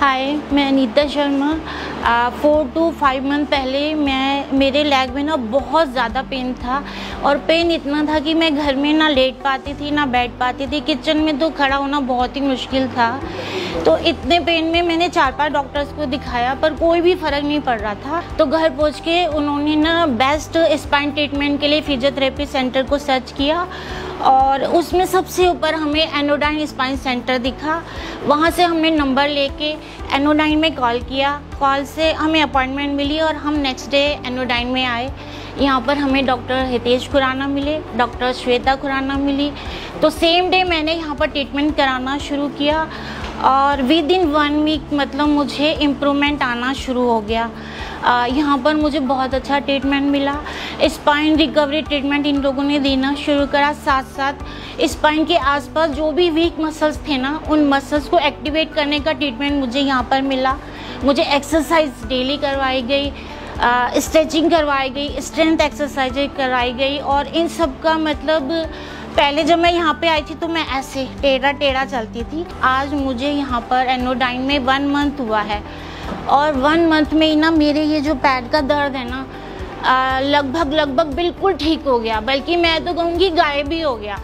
हाय, मैं Anita Sharma. Four to five month पहले मैं, मेरे लेग में ना बहुत ज़्यादा पेन था और पेन इतना था कि मैं घर में ना लेट पाती थी, ना बैठ पाती थी। किचन में तो खड़ा होना बहुत ही मुश्किल था। तो इतने पेन में मैंने चार पाँच डॉक्टर्स को दिखाया, पर कोई भी फ़र्क नहीं पड़ रहा था। तो घर पहुँच के उन्होंने ना बेस्ट स्पाइन ट्रीटमेंट के लिए फिजियोथेरेपी सेंटर को सर्च किया और उसमें सबसे ऊपर हमें एनोडाइन स्पाइन सेंटर दिखा। वहाँ से हमने नंबर लेके एनोडाइन में कॉल किया। कॉल से हमें अपॉइंटमेंट मिली और हम नेक्स्ट डे एनोडाइन में आए। यहाँ पर हमें डॉक्टर हितेश खुराना मिले डॉक्टर श्वेता खुराना मिली। तो सेम डे मैंने यहाँ पर ट्रीटमेंट कराना शुरू किया। और विद इन वन वीक मतलब मुझे इम्प्रूवमेंट आना शुरू हो गया। यहाँ पर मुझे बहुत अच्छा ट्रीटमेंट मिला। स्पाइन रिकवरी ट्रीटमेंट इन लोगों ने देना शुरू करा। साथ साथ स्पाइन के आसपास जो भी वीक मसल्स थे ना, उन मसल्स को एक्टिवेट करने का ट्रीटमेंट मुझे यहाँ पर मिला। मुझे एक्सरसाइज डेली करवाई गई स्ट्रेचिंग करवाई गई स्ट्रेंथ एक्सरसाइज करवाई गई और इन सब का मतलब पहले जब मैं यहाँ पे आई थी तो मैं ऐसे टेढ़ा टेढ़ा चलती थी। आज मुझे यहाँ पर एनोडाइन में वन मंथ हुआ है। और वन मंथ में ही ना मेरे ये जो पैर का दर्द है ना लगभग लगभग बिल्कुल ठीक हो गया। बल्कि मैं तो कहूँगी गायब ही हो गया।